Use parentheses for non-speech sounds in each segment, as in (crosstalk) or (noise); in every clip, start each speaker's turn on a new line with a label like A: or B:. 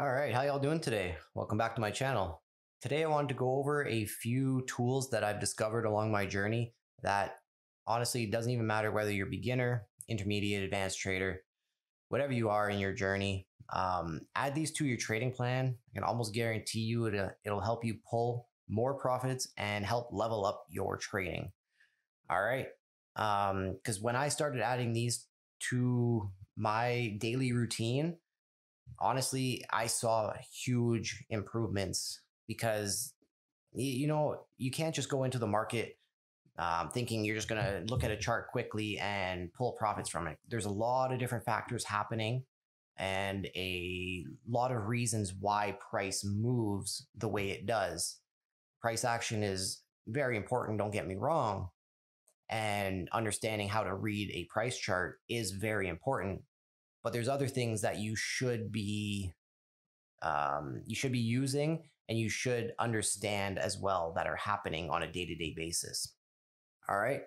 A: All right, how y'all doing today? Welcome back to my channel. Today I wanted to go over a few tools that I've discovered along my journey that honestly it doesn't even matter whether you're beginner, intermediate, advanced trader, whatever you are in your journey. Um, add these to your trading plan. I can almost guarantee you it'll, it'll help you pull more profits and help level up your trading. All right. Because um, when I started adding these to my daily routine, honestly, I saw huge improvements because you know you can't just go into the market um, thinking you're just going to look at a chart quickly and pull profits from it. There's a lot of different factors happening and a lot of reasons why price moves the way it does. Price action is very important, don't get me wrong. And understanding how to read a price chart is very important but there's other things that you should be um, you should be using and you should understand as well that are happening on a day-to-day basis. All right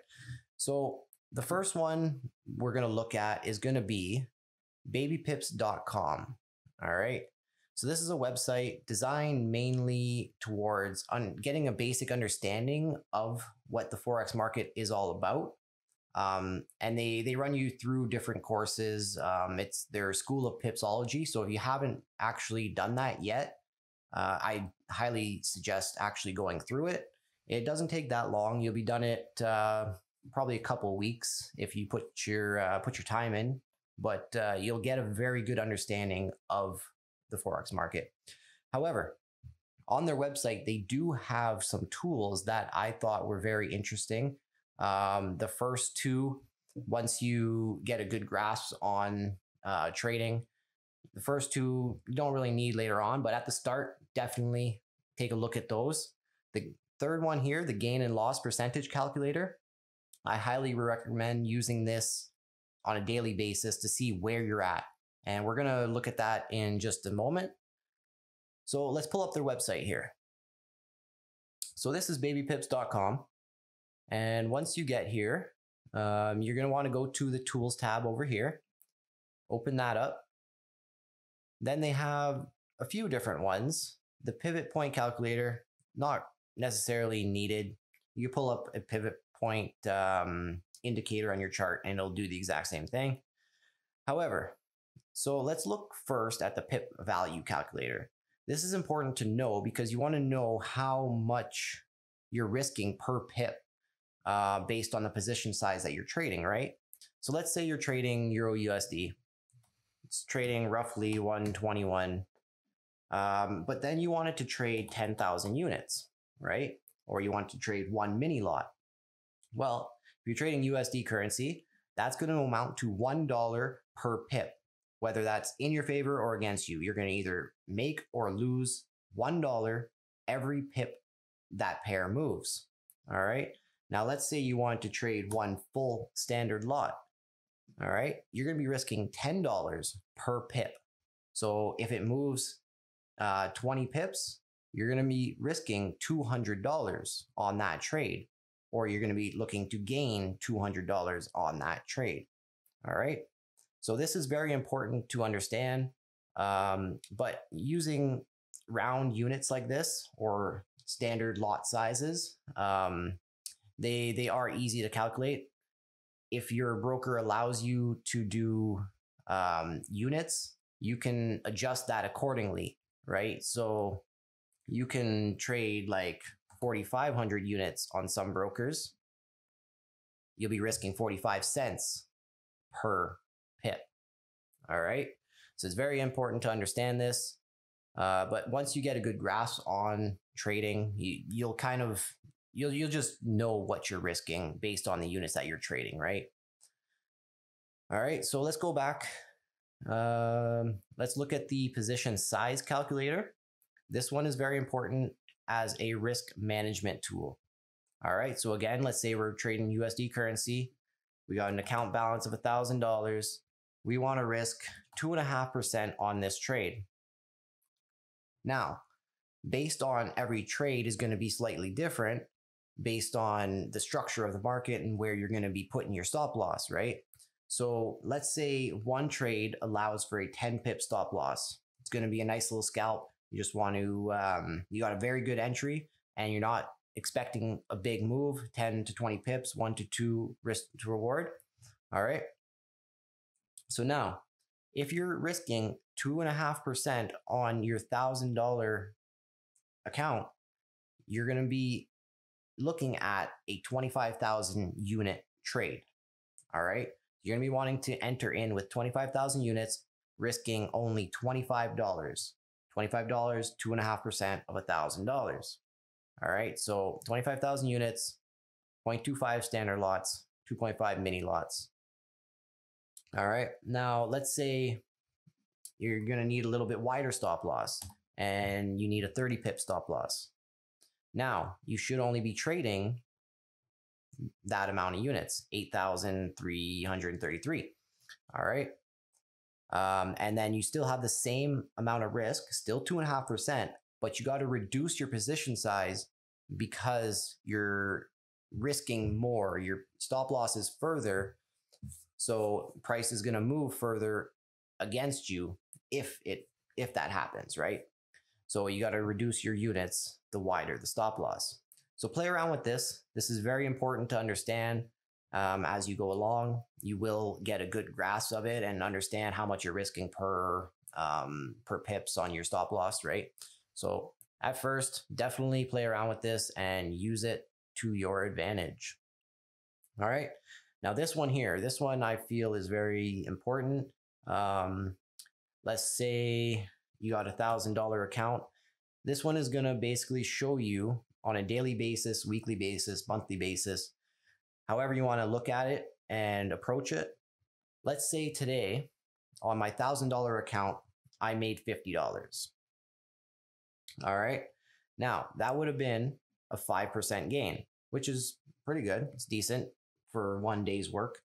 A: so the first one we're going to look at is going to be babypips.com all right so this is a website designed mainly towards un- getting a basic understanding of what the forex market is all about um, and they they run you through different courses. Um, it's their School of Pipsology. So if you haven't actually done that yet, uh, I highly suggest actually going through it. It doesn't take that long. You'll be done it uh, probably a couple weeks if you put your uh, put your time in. But uh, you'll get a very good understanding of the forex market. However, on their website, they do have some tools that I thought were very interesting um, the first two, once you get a good grasp on uh, trading, the first two you don't really need later on, but at the start, definitely take a look at those. The third one here, the gain and loss percentage calculator, I highly recommend using this on a daily basis to see where you're at. And we're going to look at that in just a moment. So let's pull up their website here. So this is babypips.com. And once you get here, um, you're going to want to go to the tools tab over here. Open that up. Then they have a few different ones. The pivot point calculator, not necessarily needed. You pull up a pivot point um, indicator on your chart and it'll do the exact same thing. However, so let's look first at the pip value calculator. This is important to know because you want to know how much you're risking per pip uh, based on the position size that you're trading, right? So let's say you're trading Euro USD. It's trading roughly 121. Um, but then you wanted to trade 10,000 units, right? Or you want to trade one mini lot. Well, if you're trading USD currency, that's going to amount to $1 per pip, whether that's in your favor or against you. You're going to either make or lose $1 every pip that pair moves. All right. Now, let's say you want to trade one full standard lot. All right, you're going to be risking $10 per pip. So if it moves uh, 20 pips, you're going to be risking $200 on that trade, or you're going to be looking to gain $200 on that trade. All right. So this is very important to understand. Um, but using round units like this or standard lot sizes, um, they they are easy to calculate. If your broker allows you to do um, units, you can adjust that accordingly, right? So you can trade like 4,500 units on some brokers. You'll be risking 45 cents per pip. All right. So it's very important to understand this. Uh, but once you get a good grasp on trading, you, you'll kind of you'll you'll just know what you're risking based on the units that you're trading, right? All right, so let's go back. Um, let's look at the position size calculator. This one is very important as a risk management tool. All right, so again, let's say we're trading USD currency. We got an account balance of $1,000. We want to risk 2.5% on this trade. Now, based on every trade is going to be slightly different based on the structure of the market and where you're going to be putting your stop loss, right? So let's say one trade allows for a 10 pip stop loss. It's going to be a nice little scalp. You just want to, um, you got a very good entry and you're not expecting a big move 10 to 20 pips, one to two risk to reward. All right. So now, if you're risking two and a half percent on your thousand dollar account, you're going to be looking at a 25,000 unit trade. All right. You're going to be wanting to enter in with 25,000 units, risking only $25. $25, two and a half percent of a thousand dollars. All right. So 25,000 units, 0.25 standard lots, 2.5 mini lots. All right. Now let's say you're going to need a little bit wider stop loss and you need a 30 pip stop loss. Now you should only be trading that amount of units, 8,333. All right. Um, and then you still have the same amount of risk, still two and a half percent, but you got to reduce your position size because you're risking more. Your stop loss is further. So price is going to move further against you if it if that happens, right? So you got to reduce your units the wider the stop loss. So play around with this. This is very important to understand um, as you go along. You will get a good grasp of it and understand how much you're risking per um, per pips on your stop loss, right? So at first, definitely play around with this and use it to your advantage. All right. Now this one here, this one I feel is very important. Um, let's say you got a thousand dollar account. This one is going to basically show you on a daily basis, weekly basis, monthly basis, however you want to look at it and approach it. Let's say today on my thousand dollar account, I made $50. All right. Now that would have been a 5% gain, which is pretty good. It's decent for one day's work.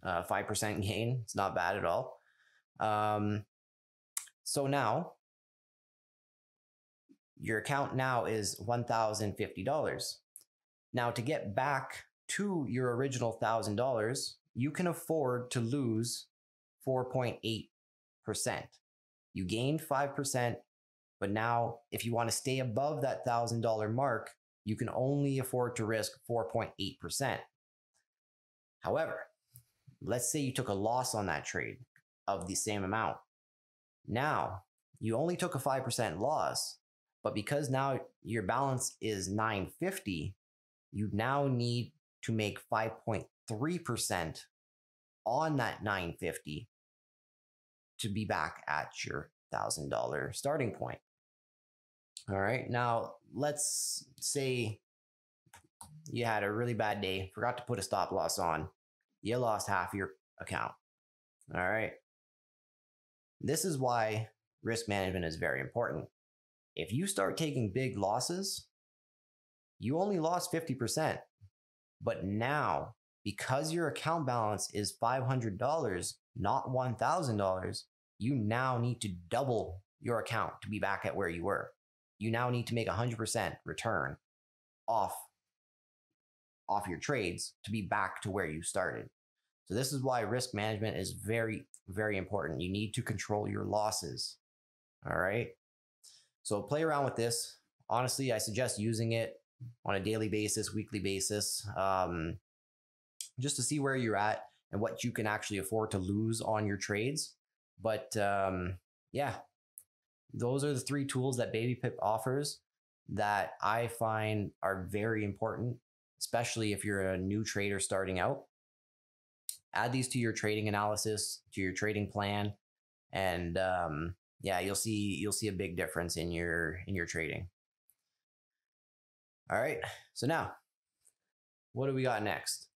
A: Uh, 5% gain. It's not bad at all. Um, so now your account now is $1,050. Now to get back to your original $1,000, you can afford to lose 4.8%. You gained 5%, but now if you want to stay above that $1,000 mark, you can only afford to risk 4.8%. However, let's say you took a loss on that trade of the same amount. Now, you only took a 5% loss, but because now your balance is 950, you now need to make 5.3% on that 950 to be back at your $1,000 starting point. All right. Now, let's say you had a really bad day, forgot to put a stop loss on, you lost half your account. All right. This is why risk management is very important. If you start taking big losses, you only lost 50%. But now, because your account balance is $500, not $1,000, you now need to double your account to be back at where you were. You now need to make 100% return off off your trades to be back to where you started. So this is why risk management is very very important. You need to control your losses. All right? So play around with this. Honestly, I suggest using it on a daily basis, weekly basis, um, just to see where you're at and what you can actually afford to lose on your trades. But um, yeah, those are the three tools that Baby Pip offers that I find are very important, especially if you're a new trader starting out. Add these to your trading analysis, to your trading plan, and um, yeah, you'll see you'll see a big difference in your in your trading. All right, so now what do we got next?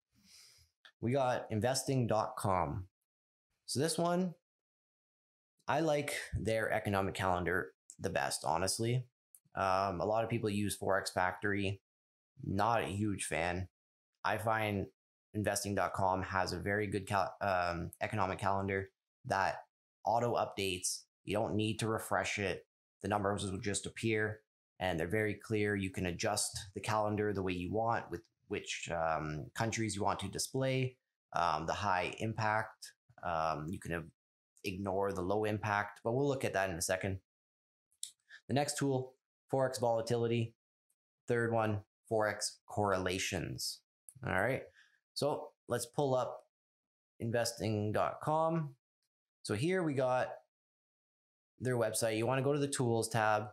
A: We got investing.com. So this one I like their economic calendar the best, honestly. Um, a lot of people use Forex Factory. Not a huge fan. I find investing.com has a very good cal- um, economic calendar that auto updates. You don't need to refresh it. The numbers will just appear and they're very clear. You can adjust the calendar the way you want with which um, countries you want to display, um, the high impact. Um, you can ignore the low impact, but we'll look at that in a second. The next tool, Forex volatility. Third one, Forex correlations. All right. So let's pull up investing.com. So here we got their website. You want to go to the tools tab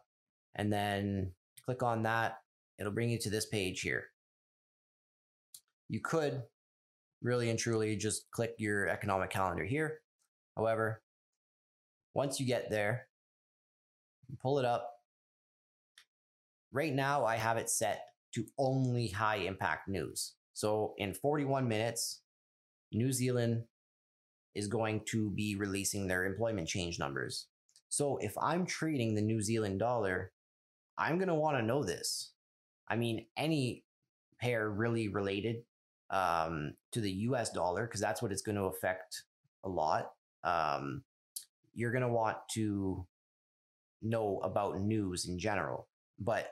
A: and then click on that. It'll bring you to this page here. You could really and truly just click your economic calendar here. However, once you get there, pull it up. Right now, I have it set to only high impact news. So in 41 minutes, New Zealand is going to be releasing their employment change numbers. So if I'm trading the New Zealand dollar, I'm going to want to know this. I mean, any pair really related um, to the US dollar, because that's what it's going to affect a lot. Um, you're going to want to know about news in general. But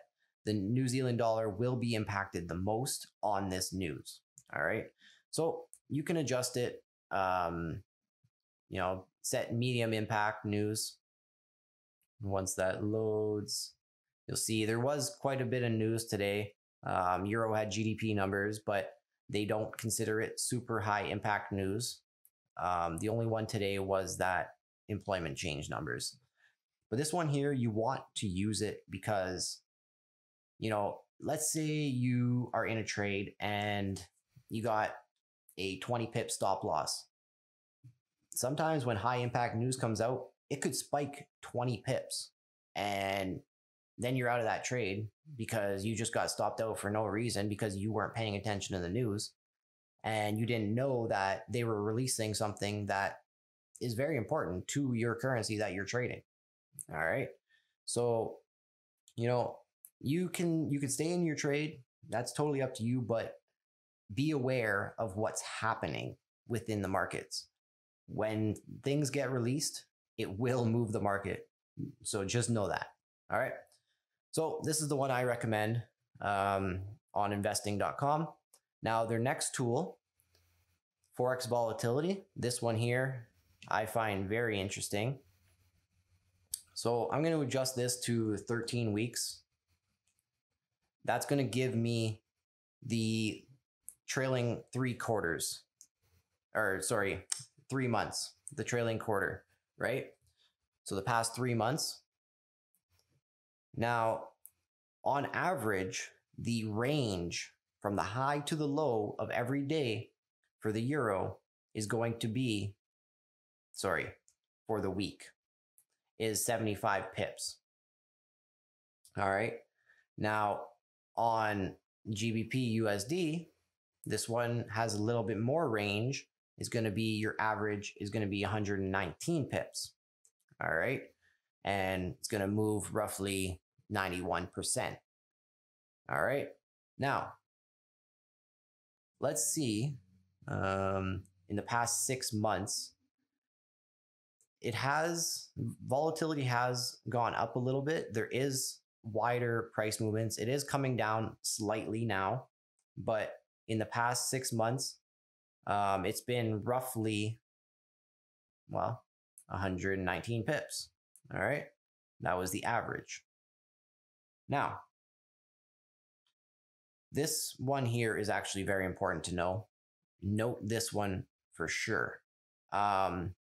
A: the New Zealand dollar will be impacted the most on this news. All right. So you can adjust it, um, you know, set medium impact news. Once that loads, you'll see there was quite a bit of news today. Um, Euro had GDP numbers, but they don't consider it super high impact news. Um, the only one today was that employment change numbers. But this one here, you want to use it because you know, let's say you are in a trade and you got a 20 pip stop loss. Sometimes when high impact news comes out, it could spike 20 pips and then you're out of that trade because you just got stopped out for no reason because you weren't paying attention to the news and you didn't know that they were releasing something that is very important to your currency that you're trading. All right. So, you know, you can you can stay in your trade. That's totally up to you, but be aware of what's happening within the markets. When things get released, it will move the market. So just know that. All right. So this is the one I recommend um, on investing.com. Now, their next tool, Forex volatility, this one here, I find very interesting. So I'm going to adjust this to 13 weeks that's going to give me the trailing three quarters, or sorry, three months, the trailing quarter, right? So the past three months. Now, on average, the range from the high to the low of every day for the euro is going to be, sorry, for the week is 75 pips. All right. Now, on GBP USD, this one has a little bit more range. Is going to be your average is going to be 119 pips. All right. And it's going to move roughly 91%. All right. Now, let's see. Um, in the past six months, it has volatility has gone up a little bit. There is wider price movements. It is coming down slightly now, but in the past six months, um, it's been roughly, well, 119 pips. All right. That was the average. Now, this one here is actually very important to know. Note this one for sure. Um,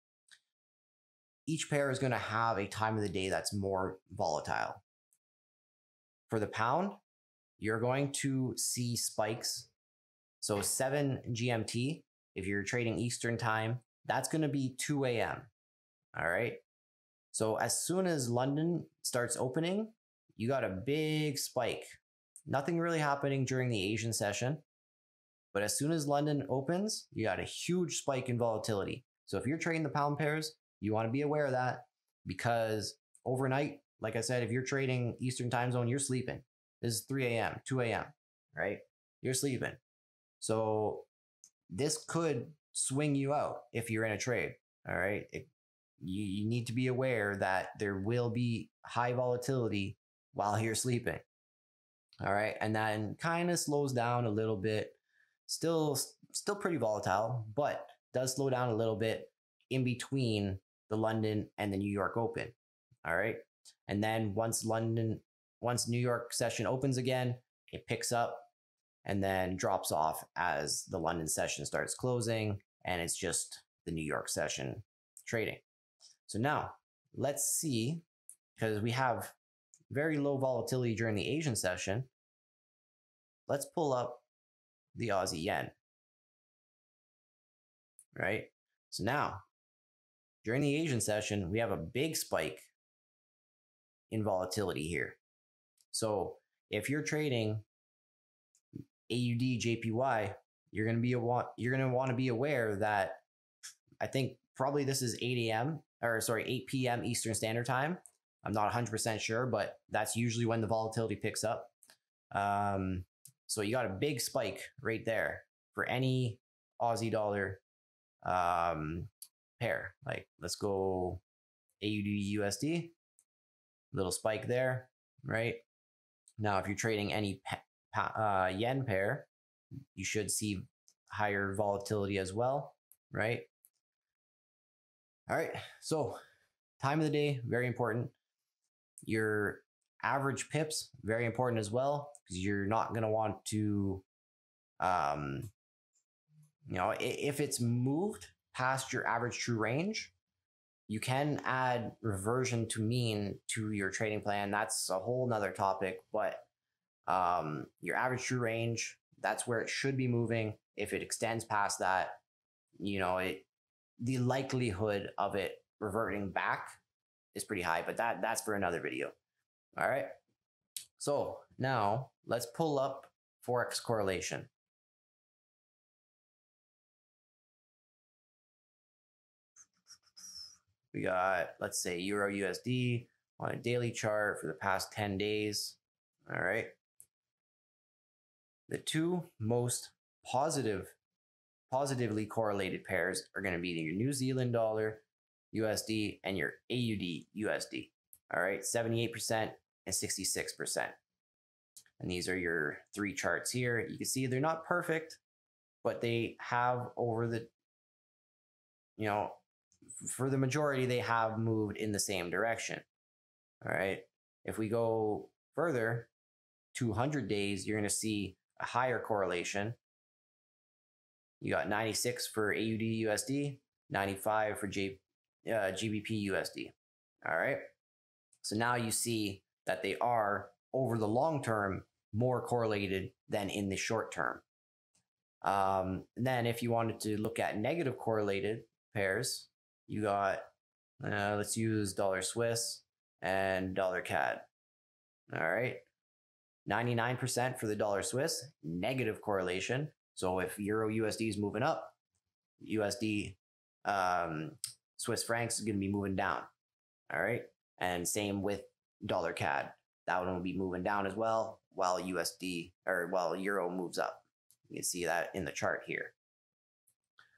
A: each pair is going to have a time of the day that's more volatile. For the pound, you're going to see spikes. So 7 GMT, if you're trading Eastern time, that's going to be 2 a.m. All right. So as soon as London starts opening, you got a big spike. Nothing really happening during the Asian session. But as soon as London opens, you got a huge spike in volatility. So if you're trading the pound pairs, you want to be aware of that because overnight like I said, if you're trading Eastern time zone, you're sleeping. This is 3 a.m., 2 a.m., right? You're sleeping. So this could swing you out if you're in a trade. All right. It, you, you need to be aware that there will be high volatility while you're sleeping. All right. And then kind of slows down a little bit. Still, still pretty volatile, but does slow down a little bit in between the London and the New York Open. All right. And then once London, once New York session opens again, it picks up and then drops off as the London session starts closing. And it's just the New York session trading. So now let's see, because we have very low volatility during the Asian session. Let's pull up the Aussie yen. Right? So now, during the Asian session, we have a big spike in volatility here. So if you're trading AUD JPY, you're going to be a want you're going to want to be aware that I think probably this is 8 a.m. or sorry 8 p.m. Eastern Standard Time. I'm not 100% sure, but that's usually when the volatility picks up. Um, so you got a big spike right there for any Aussie dollar um, pair. Like let's go AUD USD, little spike there, right? Now, if you're trading any uh, yen pair, you should see higher volatility as well, right? All right, so time of the day, very important. Your average pips, very important as well, because you're not going to want to, um, you know, if it's moved past your average true range, you can add reversion to mean to your trading plan. That's a whole nother topic, but um, your average true range, that's where it should be moving. If it extends past that, you know, it, the likelihood of it reverting back is pretty high, but that that's for another video. All right. So now let's pull up Forex correlation. We got, let's say, Euro USD on a daily chart for the past 10 days. All right. The two most positive, positively correlated pairs are going to be your New Zealand dollar USD and your AUD USD. All right. 78% and 66%. And these are your three charts here. You can see they're not perfect, but they have over the, you know, for the majority, they have moved in the same direction. All right. If we go further, 200 days, you're going to see higher correlation. You got 96 for AUD USD, 95 for J, uh, GBP USD. All right. So now you see that they are over the long term more correlated than in the short term. Um, then if you wanted to look at negative correlated pairs, you got, uh, let's use dollar Swiss and dollar CAD. All right. 99% for the dollar Swiss, negative correlation. So if Euro USD is moving up, USD um, Swiss francs is going to be moving down. All right. And same with dollar CAD. That one will be moving down as well while USD or while Euro moves up. You can see that in the chart here.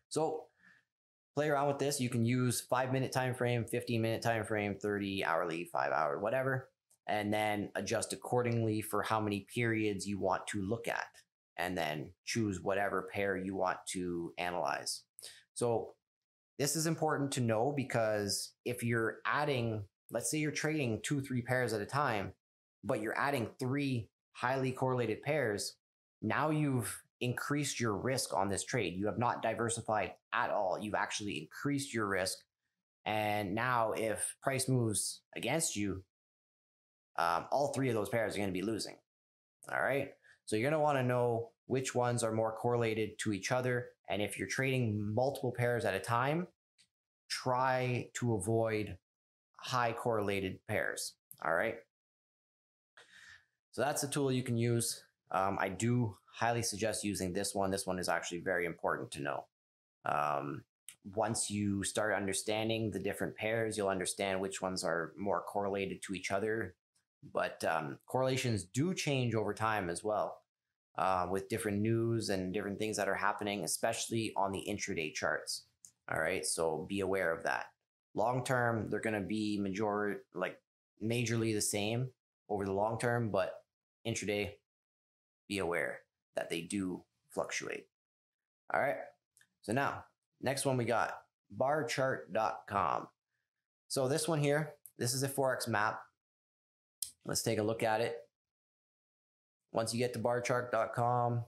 A: So play around with this. You can use five minute time frame, 15 minute time frame, 30 hourly, five hour, whatever, and then adjust accordingly for how many periods you want to look at, and then choose whatever pair you want to analyze. So this is important to know because if you're adding, let's say you're trading two, three pairs at a time, but you're adding three highly correlated pairs, now you've increased your risk on this trade. You have not diversified at all. You've actually increased your risk. And now, if price moves against you, um, all three of those pairs are going to be losing. All right. So you're going to want to know which ones are more correlated to each other. And if you're trading multiple pairs at a time, try to avoid high correlated pairs. All right. So that's a tool you can use. Um, I do highly suggest using this one. This one is actually very important to know. Um, once you start understanding the different pairs, you'll understand which ones are more correlated to each other. But um, correlations do change over time as well uh, with different news and different things that are happening, especially on the intraday charts. All right, so be aware of that. Long term, they're going to be major like majorly the same over the long term, but intraday, be aware that they do fluctuate. All right. So now, next one we got barchart.com. So this one here, this is a Forex map. Let's take a look at it. Once you get to barchart.com,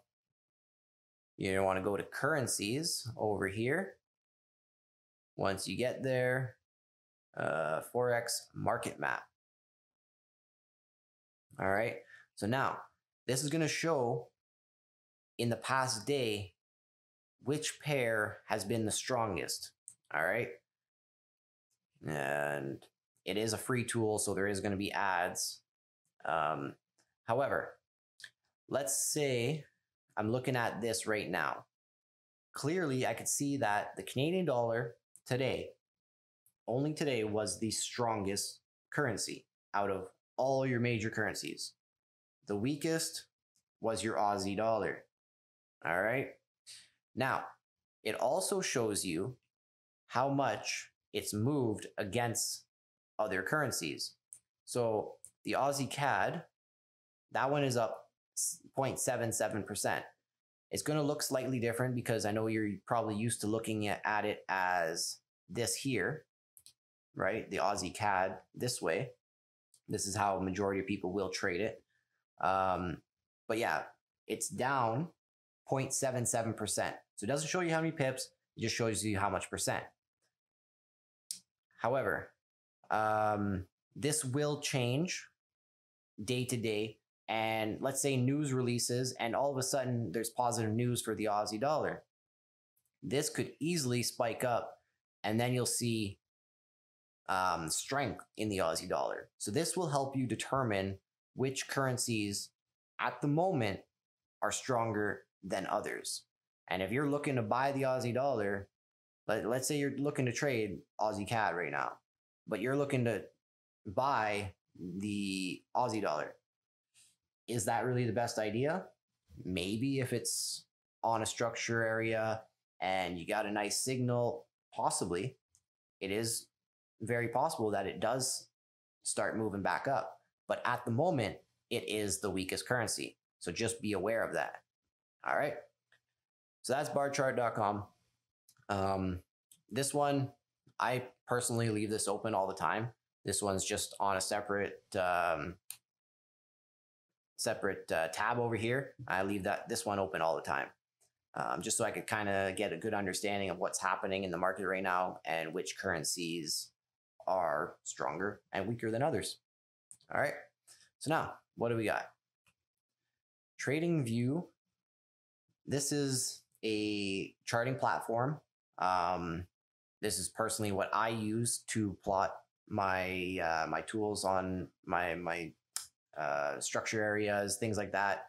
A: you want to go to currencies over here. Once you get there, uh, Forex market map. All right. So now this is going to show in the past day which pair has been the strongest. All right. And it is a free tool, so there is going to be ads. Um, however, let's say I'm looking at this right now. Clearly, I could see that the Canadian dollar today, only today, was the strongest currency out of all your major currencies. The weakest was your Aussie dollar. All right. Now, it also shows you how much it's moved against other currencies. So the Aussie CAD, that one is up 0.77%. It's going to look slightly different because I know you're probably used to looking at it as this here, right? The Aussie CAD this way. This is how majority of people will trade it. Um, but yeah, it's down 0.77%. So it doesn't show you how many pips, it just shows you how much percent. However, um, this will change day to day. And let's say news releases, and all of a sudden there's positive news for the Aussie dollar. This could easily spike up, and then you'll see um, strength in the Aussie dollar. So this will help you determine which currencies at the moment are stronger than others. And if you're looking to buy the Aussie dollar, let, let's say you're looking to trade Aussie CAD right now, but you're looking to buy the Aussie dollar. Is that really the best idea? Maybe if it's on a structure area and you got a nice signal, possibly. It is very possible that it does start moving back up. But at the moment, it is the weakest currency. So just be aware of that. All right. So that's barchart.com. Um, this one, I personally leave this open all the time. This one's just on a separate um, separate uh, tab over here. I leave that this one open all the time, um, just so I could kind of get a good understanding of what's happening in the market right now and which currencies are stronger and weaker than others. All right. So now, what do we got? Trading View. This is a charting platform. Um, this is personally what I use to plot my uh, my tools on my my uh, structure areas, things like that,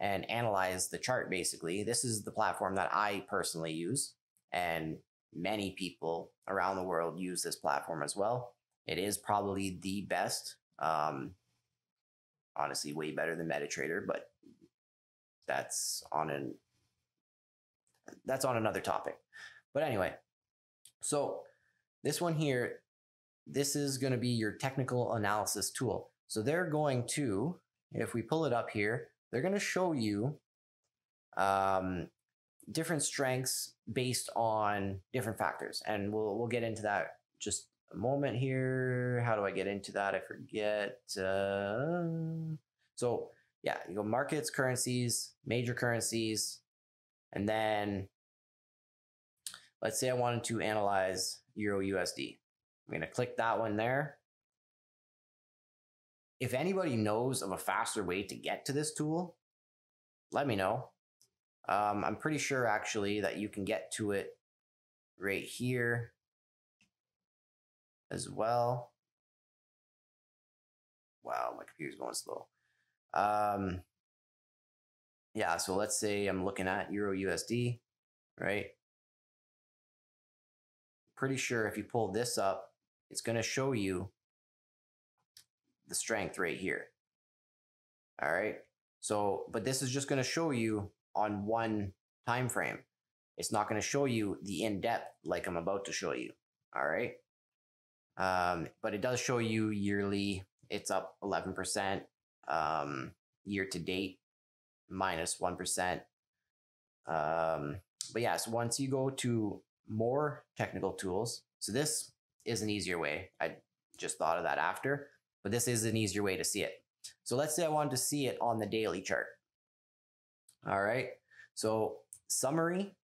A: and analyze the chart. Basically, this is the platform that I personally use, and many people around the world use this platform as well. It is probably the best. Um, honestly, way better than MetaTrader, but that's on an that's on another topic. But anyway, so this one here, this is going to be your technical analysis tool. So they're going to, if we pull it up here, they're going to show you um, different strengths based on different factors. And we'll, we'll get into that just a moment here. How do I get into that? I forget. Uh, so yeah, you go markets, currencies, major currencies, and then let's say I wanted to analyze Euro USD. I'm going to click that one there. If anybody knows of a faster way to get to this tool, let me know. Um, I'm pretty sure actually that you can get to it right here as well. Wow, my computer's going slow. Um, yeah, so let's say I'm looking at Euro USD, right? Pretty sure if you pull this up, it's going to show you the strength right here. All right. So, but this is just going to show you on one time frame. It's not going to show you the in depth like I'm about to show you. All right. Um, but it does show you yearly. It's up 11%. Um, year to date, minus 1. Um, but yeah, so once you go to more technical tools, so this is an easier way. I just thought of that after, but this is an easier way to see it. So let's say I wanted to see it on the daily chart. All right. So summary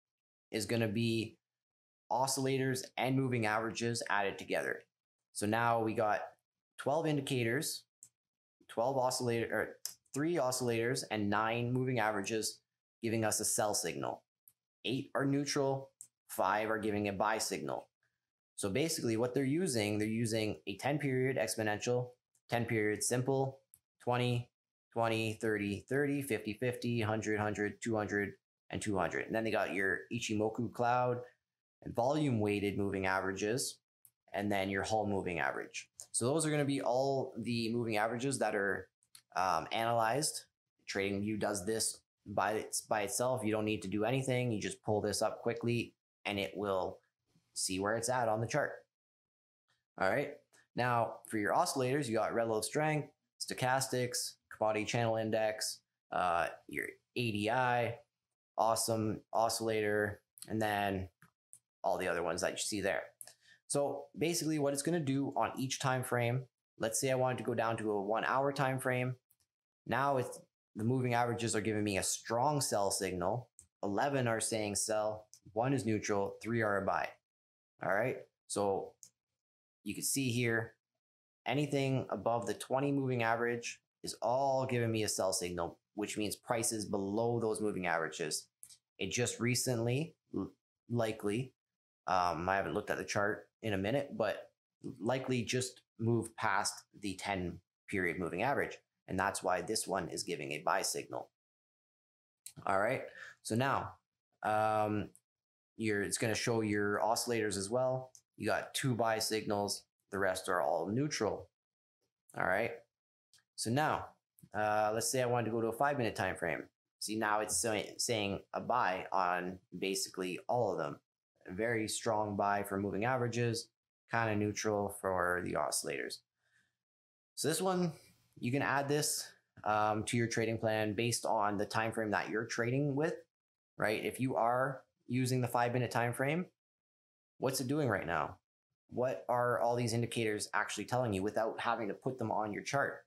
A: is going to be oscillators and moving averages added together. So now we got 12 indicators, 12 oscillator or three oscillators and nine moving averages giving us a sell signal. Eight are neutral, five are giving a buy signal. So basically what they're using, they're using a 10 period exponential, 10 period simple, 20, 20, 30, 30, 50, 50, 100, 100, 200, and 200. And then they got your Ichimoku cloud and volume weighted moving averages, and then your Hull moving average. So those are going to be all the moving averages that are um, analyzed. TradingView does this by its by itself. You don't need to do anything. You just pull this up quickly, and it will see where it's at on the chart. All right. Now for your oscillators, you got relative strength, stochastics, commodity channel index, uh, your ADI, awesome oscillator, and then all the other ones that you see there. So basically what it's going to do on each time frame, let's say I wanted to go down to a one hour time frame. Now it's the moving averages are giving me a strong sell signal. 11 are saying sell, one is neutral, three are a buy. All right. So you can see here, anything above the 20 moving average is all giving me a sell signal, which means prices below those moving averages. It just recently, likely, um, I haven't looked at the chart in a minute, but likely just moved past the 10 period moving average. And that's why this one is giving a buy signal. All right. So now um, you're, it's going to show your oscillators as well. You got two buy signals. The rest are all neutral. All right. So now, uh, let's say I wanted to go to a five minute time frame. See, now it's saying a buy on basically all of them. A very strong buy for moving averages, kind of neutral for the oscillators. So this one, you can add this um, to your trading plan based on the time frame that you're trading with, right? If you are using the five minute time frame, what's it doing right now? What are all these indicators actually telling you without having to put them on your chart?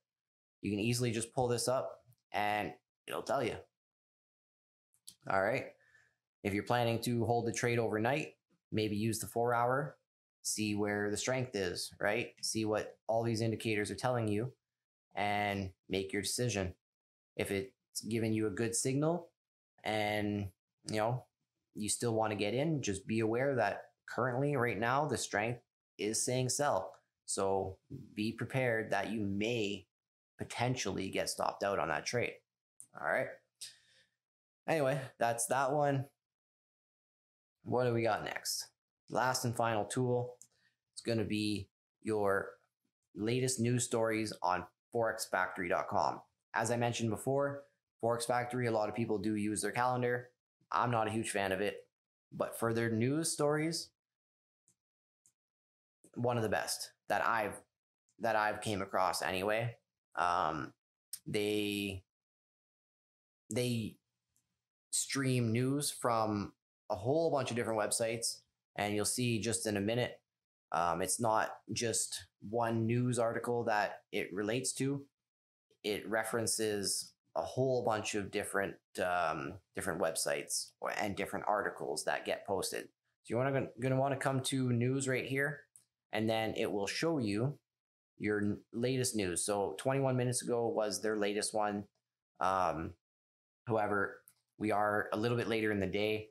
A: You can easily just pull this up and it'll tell you. All right. If you're planning to hold the trade overnight, maybe use the four hour, see where the strength is, right? See what all these indicators are telling you and make your decision. If it's giving you a good signal and, you know, you still want to get in, just be aware that currently, right now, the strength is saying sell. So be prepared that you may potentially get stopped out on that trade. All right. Anyway, that's that one. What do we got next? Last and final tool. It's going to be your latest news stories on forexfactory.com. As I mentioned before, Forex Factory, a lot of people do use their calendar. I'm not a huge fan of it, but for their news stories, one of the best that I've that I've came across anyway. Um, they they stream news from a whole bunch of different websites, and you'll see just in a minute. Um, it's not just one news article that it relates to. It references a whole bunch of different um, different websites and different articles that get posted. So you're gonna, gonna want to come to news right here, and then it will show you your latest news. So 21 minutes ago was their latest one. Um, however, we are a little bit later in the day.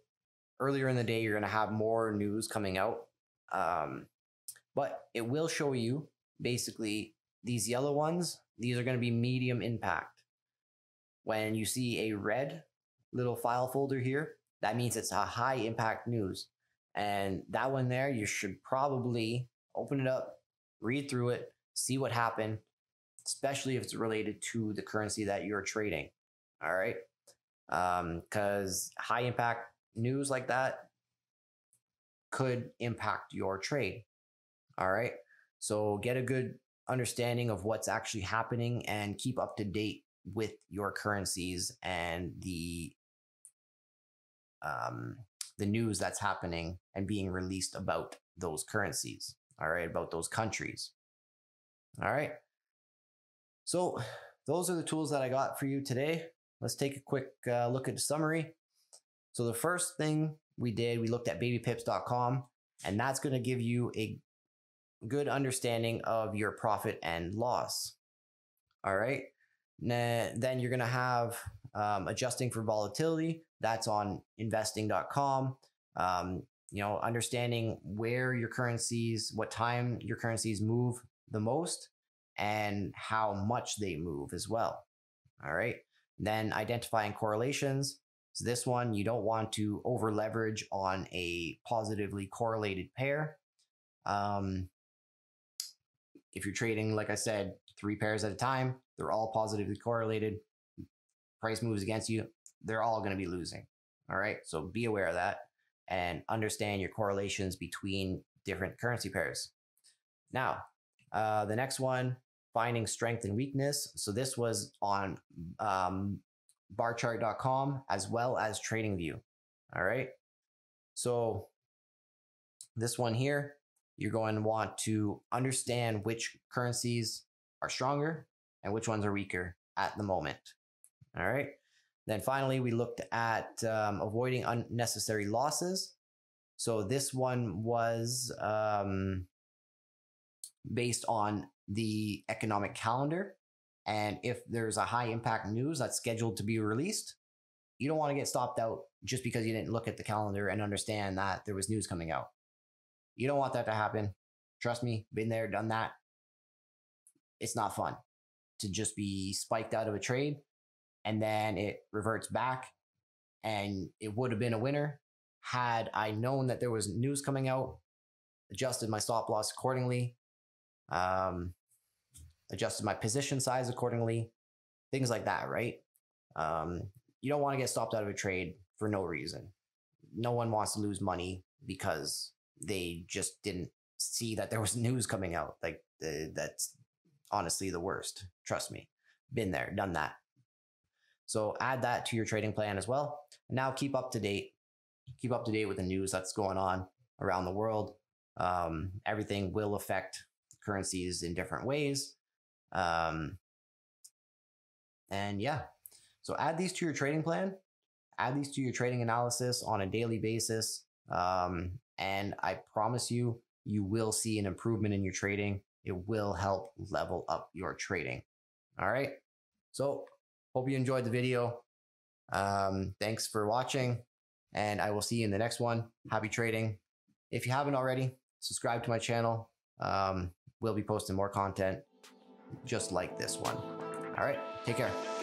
A: Earlier in the day, you're going to have more news coming out. Um, but it will show you basically these yellow ones. These are going to be medium impact. When you see a red little file folder here, that means it's a high impact news. And that one there, you should probably open it up, read through it, see what happened, especially if it's related to the currency that you're trading. All right. Because um, high impact news like that could impact your trade. All right. So get a good understanding of what's actually happening and keep up to date with your currencies and the um, the news that's happening and being released about those currencies. All right, about those countries. All right. So those are the tools that I got for you today. Let's take a quick uh, look at the summary. So the first thing we did, we looked at babypips.com, and that's going to give you a good understanding of your profit and loss. All right. Then you're going to have um, adjusting for volatility. That's on investing.com. Um, you know, understanding where your currencies, what time your currencies move the most, and how much they move as well. All right. Then identifying correlations. So this one, you don't want to over leverage on a positively correlated pair. Um, if you're trading, like I said, three pairs at a time, they're all positively correlated. Price moves against you, they're all going to be losing. All right. So be aware of that and understand your correlations between different currency pairs. Now, uh, the next one, finding strength and weakness. So this was on um, barchart.com as well as TradingView. All right. So this one here, you're going to want to understand which currencies are stronger and which ones are weaker at the moment. All right. Then finally, we looked at um, avoiding unnecessary losses. So this one was um, based on the economic calendar. And if there's a high impact news that's scheduled to be released, you don't want to get stopped out just because you didn't look at the calendar and understand that there was news coming out. You don't want that to happen. Trust me, been there, done that. It's not fun to just be spiked out of a trade and then it reverts back and it would have been a winner had I known that there was news coming out, adjusted my stop loss accordingly, um, adjusted my position size accordingly, things like that, right? Um, you don't want to get stopped out of a trade for no reason. No one wants to lose money because they just didn't see that there was (laughs) news coming out. Like uh, that's honestly the worst. Trust me. Been there, done that. So add that to your trading plan as well. now keep up to date. Keep up to date with the news that's going on around the world. Um, everything will affect currencies in different ways. Um, and yeah, so add these to your trading plan, add these to your trading analysis on a daily basis. Um, and I promise you, you will see an improvement in your trading. It will help level up your trading. All right. So hope you enjoyed the video. Um, thanks for watching and I will see you in the next one. Happy trading. If you haven't already, subscribe to my channel. Um, we'll be posting more content just like this one. All right, take care.